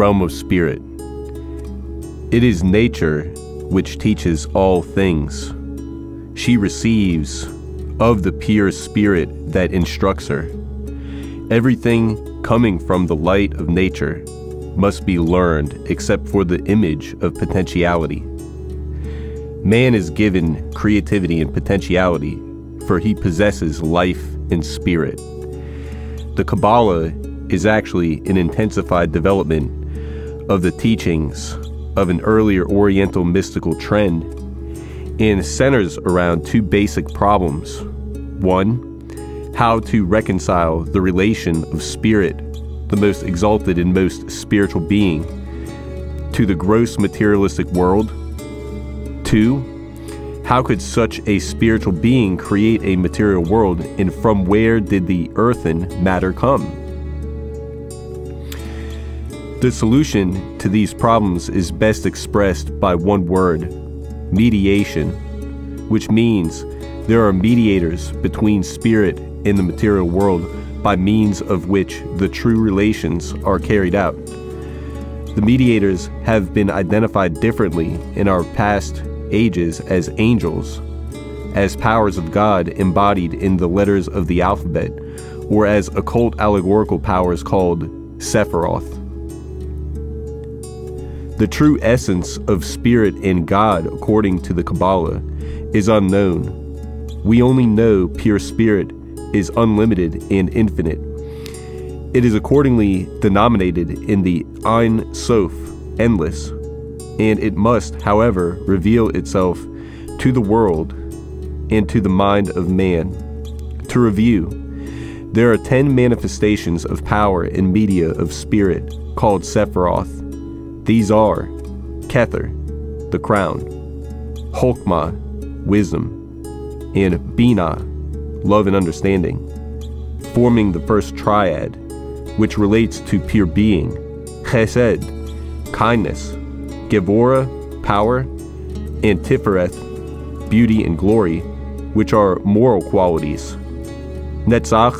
realm of spirit. It is nature which teaches all things. She receives of the pure spirit that instructs her. Everything coming from the light of nature must be learned except for the image of potentiality. Man is given creativity and potentiality, for he possesses life and spirit. The Kabbalah is actually an intensified development of the teachings of an earlier Oriental mystical trend and centers around two basic problems. One, how to reconcile the relation of spirit, the most exalted and most spiritual being, to the gross materialistic world. Two, how could such a spiritual being create a material world, and from where did the earthen matter come? The solution to these problems is best expressed by one word mediation, which means there are mediators between spirit and the material world by means of which the true relations are carried out. The mediators have been identified differently in our past ages as angels, as powers of God embodied in the letters of the alphabet, or as occult allegorical powers called Sephiroth. The true essence of spirit in God, according to the Kabbalah, is unknown. We only know pure spirit is unlimited and infinite. It is accordingly denominated in the Ein Sof, endless, and it must, however, reveal itself to the world and to the mind of man. To review, there are ten manifestations of power and media of spirit called Sephiroth. These are Kether, the crown, Chokmah, wisdom, and Bina, love and understanding, forming the first triad, which relates to pure being, Chesed, kindness, Gevurah, power, and Tifereth, beauty and glory, which are moral qualities. Netzach,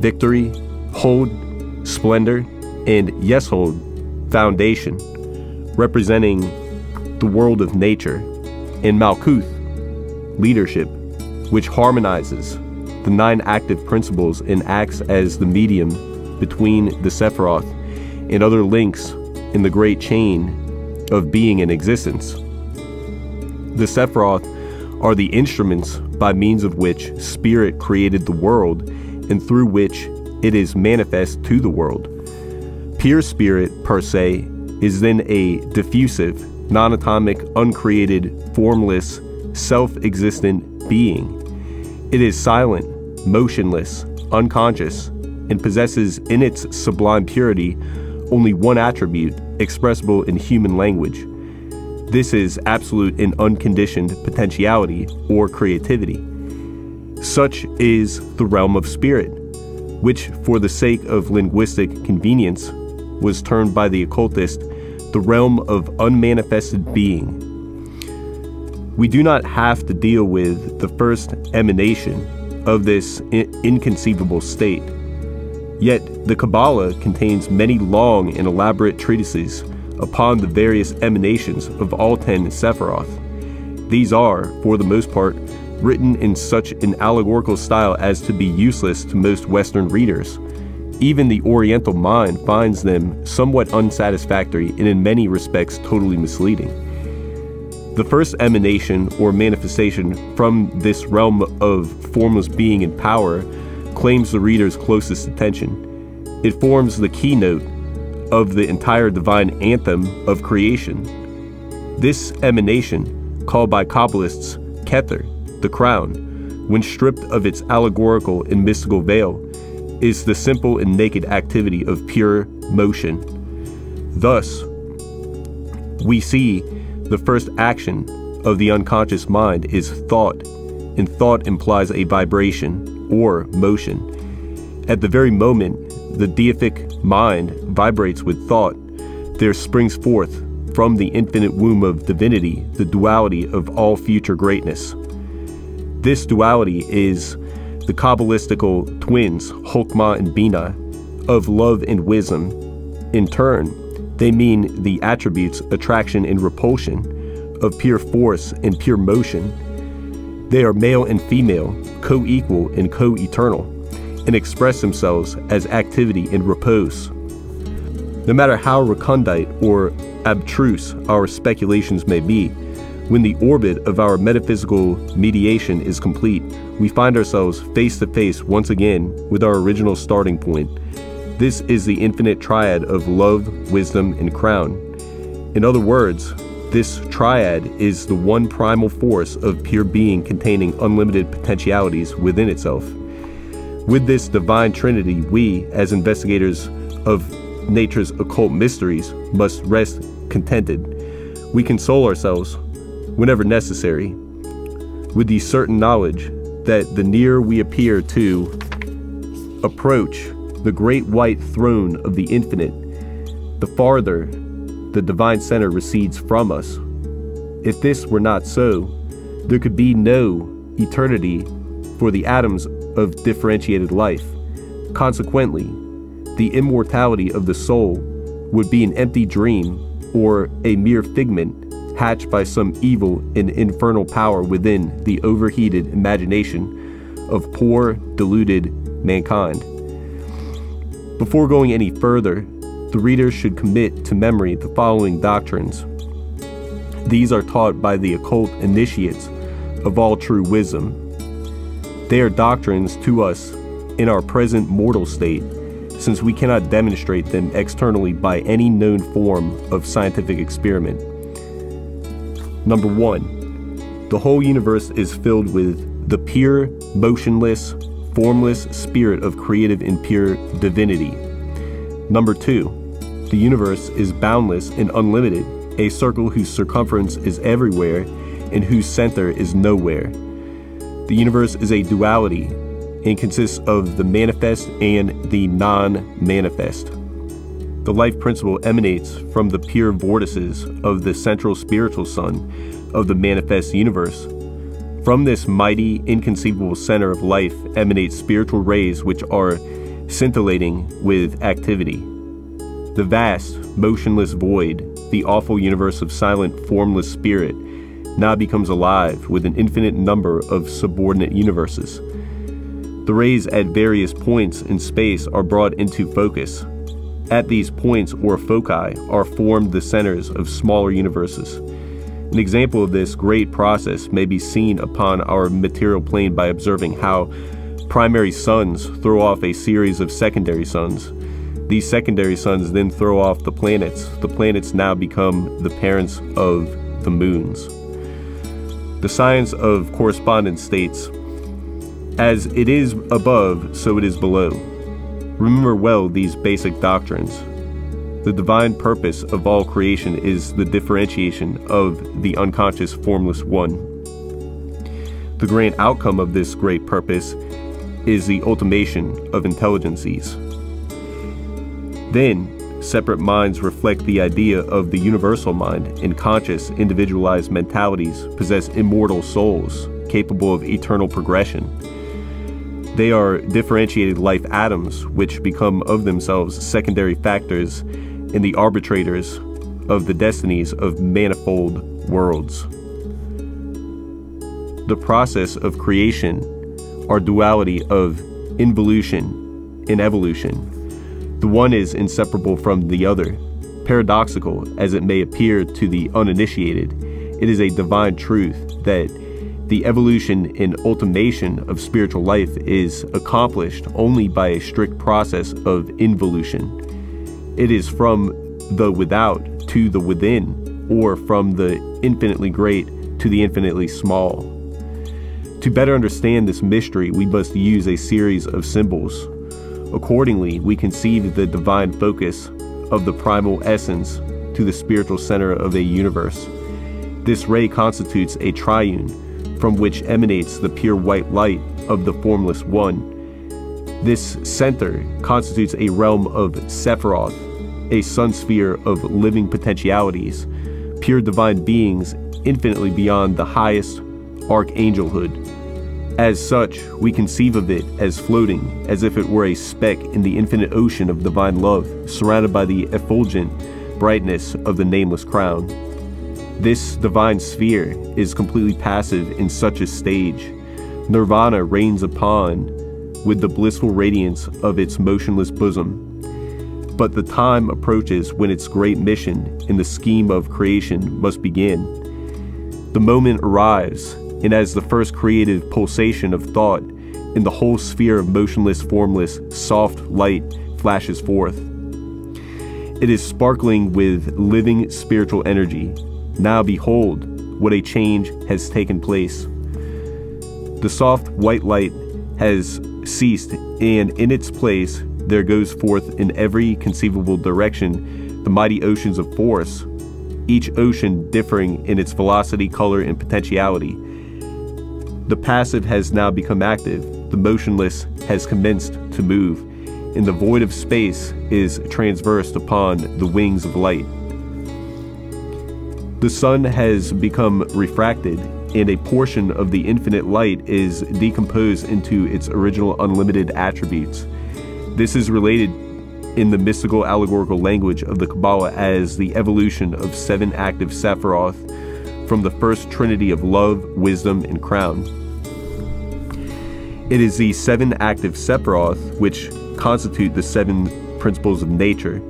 victory, Hod, splendor, and Yesod, foundation, representing the world of nature, and Malkuth, leadership, which harmonizes the nine active principles and acts as the medium between the Sephiroth and other links in the great chain of being and existence. The Sephiroth are the instruments by means of which Spirit created the world and through which it is manifest to the world. Pure Spirit, per se, is then a diffusive, non atomic, uncreated, formless, self existent being. It is silent, motionless, unconscious, and possesses in its sublime purity only one attribute expressible in human language. This is absolute and unconditioned potentiality or creativity. Such is the realm of spirit, which, for the sake of linguistic convenience, was termed by the occultist the realm of unmanifested being. We do not have to deal with the first emanation of this inconceivable state Yet the Kabbalah contains many long and elaborate treatises upon the various emanations of all ten Sephiroth. These are, for the most part, written in such an allegorical style as to be useless to most Western readers. Even the Oriental mind finds them somewhat unsatisfactory and in many respects totally misleading. The first emanation or manifestation from this realm of formless being and power claims the reader's closest attention. It forms the keynote of the entire divine anthem of creation. This emanation, called by Kabbalists Kether, the crown, when stripped of its allegorical and mystical veil, is the simple and naked activity of pure motion. Thus, we see the first action of the unconscious mind is thought, and thought implies a vibration, or motion. At the very moment the deific mind vibrates with thought, there springs forth from the infinite womb of divinity the duality of all future greatness. This duality is the Kabbalistical twins, Chokmah and Bina, of love and wisdom. In turn, They mean the attributes attraction and repulsion, of pure force and pure motion. They are male and female, co equal and co eternal, and express themselves as activity and repose. No matter how recondite or abstruse our speculations may be, when the orbit of our metaphysical mediation is complete, we find ourselves face to face once again with our original starting point. This is the infinite triad of love, wisdom, and crown. In other words, this triad is the one primal force of pure being containing unlimited potentialities within itself. With this divine trinity, we, as investigators of nature's occult mysteries, must rest contented. We console ourselves whenever necessary, with the certain knowledge that the nearer we appear to approach the great white throne of the infinite, the farther the divine center recedes from us. If this were not so, there could be no eternity for the atoms of differentiated life. Consequently, the immortality of the soul would be an empty dream or a mere figment hatched by some evil and infernal power within the overheated imagination of poor, deluded mankind. Before going any further, the reader should commit to memory the following doctrines. These are taught by the occult initiates of all true wisdom. They are doctrines to us in our present mortal state, since we cannot demonstrate them externally by any known form of scientific experiment. Number one, the whole universe is filled with the pure, motionless, formless spirit of creative and pure divinity. Number two, the universe is boundless and unlimited, a circle whose circumference is everywhere and whose center is nowhere. The universe is a duality and consists of the manifest and the non manifest. The life principle emanates from the pure vortices of the central spiritual sun of the manifest universe. From this mighty, inconceivable center of life emanate spiritual rays which are scintillating with activity. The vast, motionless void, the awful universe of silent, formless spirit, now becomes alive with an infinite number of subordinate universes. The rays at various points in space are brought into focus, at these points or foci are formed the centers of smaller universes. An example of this great process may be seen upon our material plane by observing how primary suns throw off a series of secondary suns. These secondary suns then throw off the planets. The planets now become the parents of the moons. The science of correspondence states, as it is above, so it is below. Remember well these basic doctrines. The divine purpose of all creation is the differentiation of the unconscious formless one. The grand outcome of this great purpose is the ultimation of intelligences. Then, separate minds reflect the idea of the universal mind, and conscious, individualized mentalities possess immortal souls capable of eternal progression. They are differentiated life atoms, which become of themselves secondary factors in the arbitrators of the destinies of manifold worlds. The process of creation are duality of involution and evolution. The one is inseparable from the other. Paradoxical as it may appear to the uninitiated, it is a divine truth that the evolution and ultimation of spiritual life is accomplished only by a strict process of involution. It is from the without to the within, or from the infinitely great to the infinitely small. To better understand this mystery, we must use a series of symbols. Accordingly, we conceive the divine focus of the primal essence to the spiritual center of a universe. This ray constitutes a triune from which emanates the pure white light of the formless one. This center constitutes a realm of Sephiroth, a sun sphere of living potentialities, pure divine beings infinitely beyond the highest archangelhood. As such, we conceive of it as floating, as if it were a speck in the infinite ocean of divine love, surrounded by the effulgent brightness of the nameless crown. This divine sphere is completely passive in such a stage. Nirvana reigns upon with the blissful radiance of its motionless bosom. But the time approaches when its great mission in the scheme of creation must begin. The moment arrives, and as the first creative pulsation of thought in the whole sphere of motionless, formless, soft light flashes forth. It is sparkling with living spiritual energy. Now behold, what a change has taken place. The soft white light has ceased, and in its place there goes forth in every conceivable direction the mighty oceans of force, each ocean differing in its velocity, color, and potentiality. The passive has now become active, the motionless has commenced to move, and the void of space is transversed upon the wings of light. The sun has become refracted, and a portion of the infinite light is decomposed into its original unlimited attributes. This is related in the mystical allegorical language of the Kabbalah as the evolution of seven active Sephiroth from the first trinity of love, wisdom, and crown. It is the seven active Sephiroth which constitute the seven principles of nature.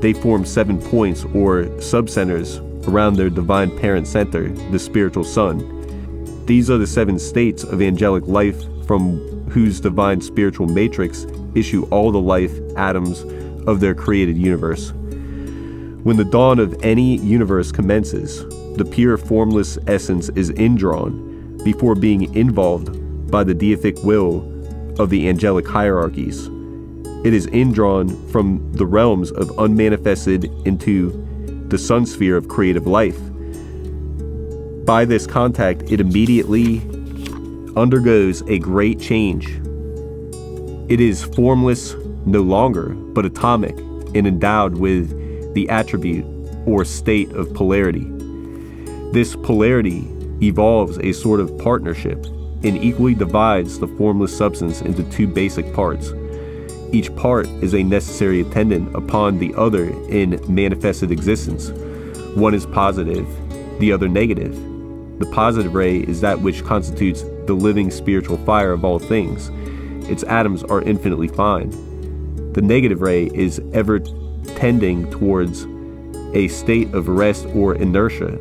They form seven points or subcenters around their divine parent center, the spiritual sun. These are the seven states of angelic life from whose divine spiritual matrix issue all the life atoms of their created universe. When the dawn of any universe commences, the pure formless essence is indrawn before being involved by the deific will of the angelic hierarchies. It is indrawn from the realms of unmanifested into the sun sphere of creative life. By this contact, it immediately undergoes a great change. It is formless no longer, but atomic and endowed with the attribute or state of polarity. This polarity evolves a sort of partnership and equally divides the formless substance into two basic parts. Each part is a necessary attendant upon the other in manifested existence. One is positive, the other negative. The positive ray is that which constitutes the living spiritual fire of all things. Its atoms are infinitely fine. The negative ray is ever tending towards a state of rest or inertia.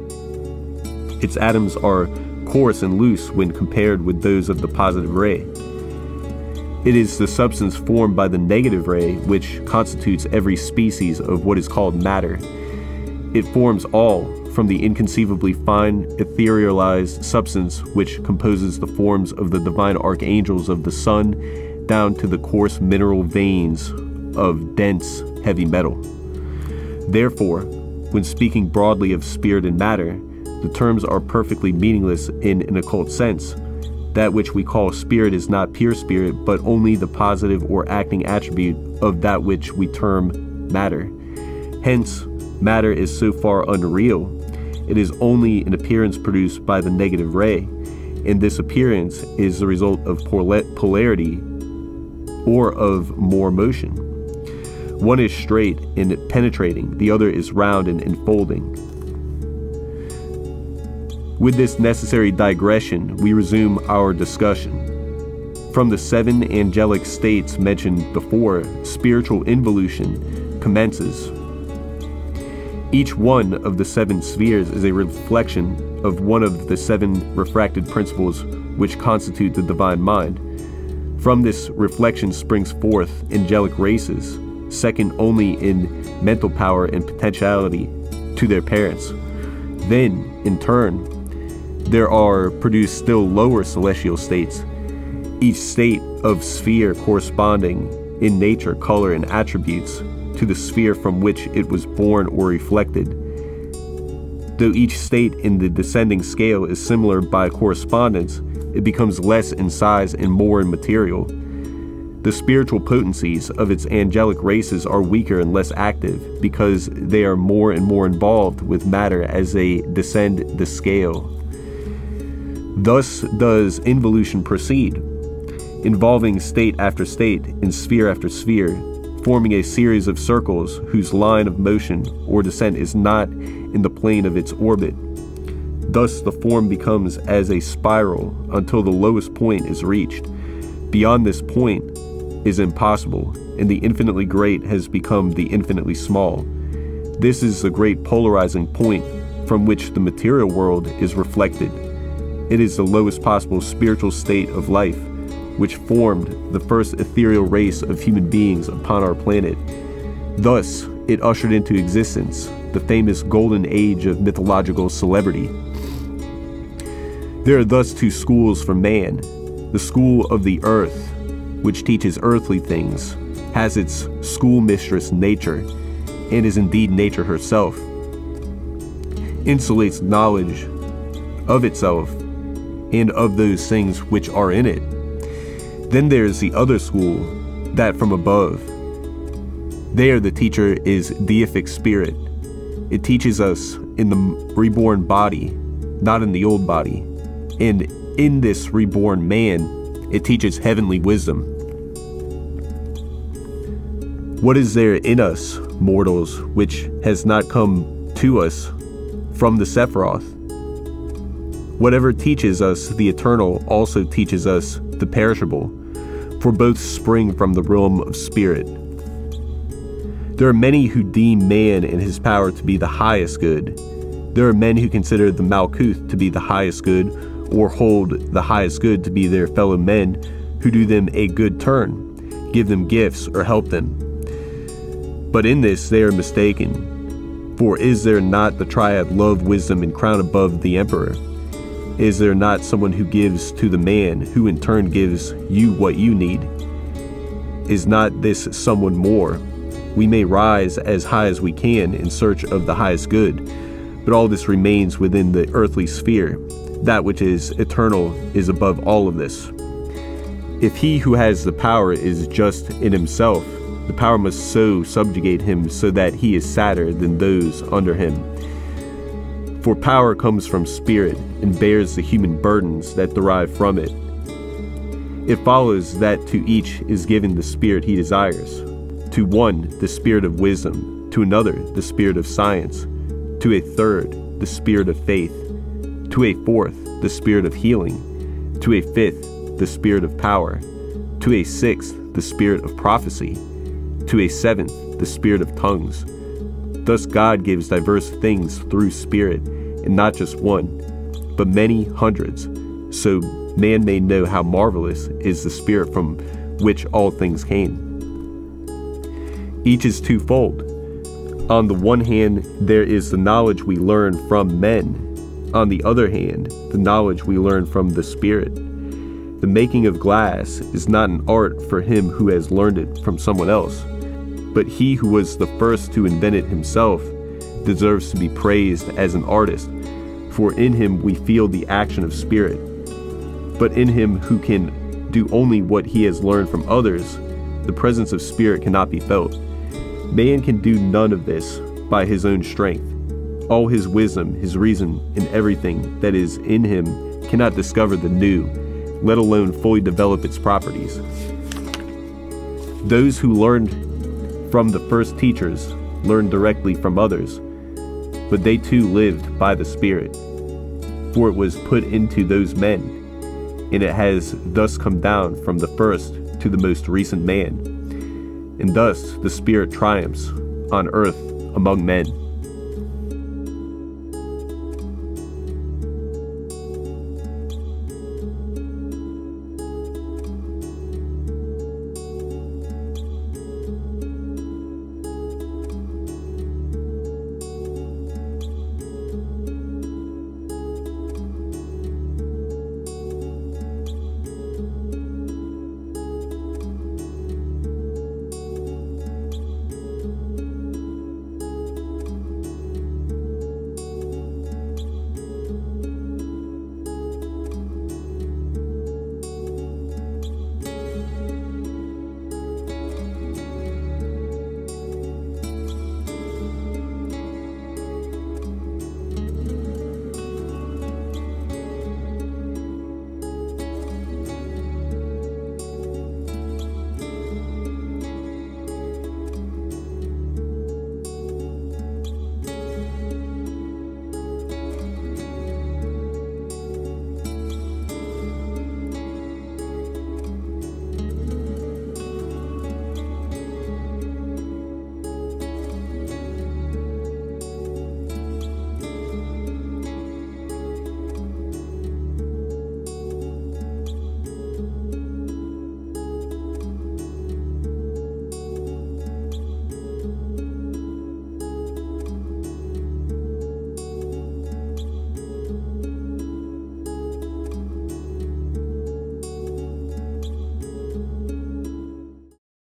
Its atoms are coarse and loose when compared with those of the positive ray. It is the substance formed by the negative ray which constitutes every species of what is called matter. It forms all from the inconceivably fine, etherealized substance which composes the forms of the divine archangels of the sun down to the coarse mineral veins of dense, heavy metal. Therefore, when speaking broadly of spirit and matter, the terms are perfectly meaningless in an occult sense. That which we call spirit is not pure spirit, but only the positive or acting attribute of that which we term matter. Hence, matter is so far unreal it is only an appearance produced by the negative ray, and this appearance is the result of polarity or of more motion. One is straight and penetrating, the other is round and enfolding. With this necessary digression, we resume our discussion. From the seven angelic states mentioned before, spiritual involution commences each one of the seven spheres is a reflection of one of the seven refracted principles which constitute the divine mind. From this reflection springs forth angelic races, second only in mental power and potentiality to their parents. Then, in turn, there are produced still lower celestial states, each state of sphere corresponding in nature, color, and attributes to the sphere from which it was born or reflected. Though each state in the descending scale is similar by correspondence, it becomes less in size and more in material. The spiritual potencies of its angelic races are weaker and less active because they are more and more involved with matter as they descend the scale. Thus does involution proceed, involving state after state and sphere after sphere, forming a series of circles whose line of motion or descent is not in the plane of its orbit. Thus, the form becomes as a spiral until the lowest point is reached. Beyond this point is impossible, and the infinitely great has become the infinitely small. This is the great polarizing point from which the material world is reflected. It is the lowest possible spiritual state of life, which formed the first ethereal race of human beings upon our planet. Thus, it ushered into existence the famous golden age of mythological celebrity. There are thus two schools for man the school of the earth, which teaches earthly things, has its schoolmistress nature, and is indeed nature herself, insulates knowledge of itself and of those things which are in it. Then there is the other school, that from above. There, the teacher is deific spirit. It teaches us in the reborn body, not in the old body. And in this reborn man, it teaches heavenly wisdom. What is there in us, mortals, which has not come to us from the Sephiroth? Whatever teaches us the eternal also teaches us the perishable, for both spring from the realm of spirit. There are many who deem man and his power to be the highest good. There are men who consider the Malkuth to be the highest good, or hold the highest good to be their fellow men who do them a good turn, give them gifts, or help them. But in this they are mistaken. For is there not the triad love, wisdom, and crown above the emperor? Is there not someone who gives to the man, who in turn gives you what you need? Is not this someone more? We may rise as high as we can in search of the highest good, but all this remains within the earthly sphere. That which is eternal is above all of this. If he who has the power is just in himself, the power must so subjugate him so that he is sadder than those under him. For power comes from spirit and bears the human burdens that derive from it. It follows that to each is given the spirit he desires. To one, the spirit of wisdom, to another, the spirit of science, to a third, the spirit of faith, to a fourth, the spirit of healing, to a fifth, the spirit of power, to a sixth, the spirit of prophecy to a seventh, the spirit of tongues. Thus God gives diverse things through spirit, and not just one, but many hundreds, so man may know how marvelous is the spirit from which all things came. Each is twofold. On the one hand, there is the knowledge we learn from men. On the other hand, the knowledge we learn from the Spirit. The making of glass is not an art for him who has learned it from someone else but he who was the first to invent it himself deserves to be praised as an artist, for in him we feel the action of spirit. But in him who can do only what he has learned from others, the presence of spirit cannot be felt. Man can do none of this by his own strength. All his wisdom, his reason, and everything that is in him cannot discover the new, let alone fully develop its properties. Those who learned from the first teachers, learned directly from others, but they too lived by the Spirit. For it was put into those men, and it has thus come down from the first to the most recent man. And thus the Spirit triumphs on earth among men.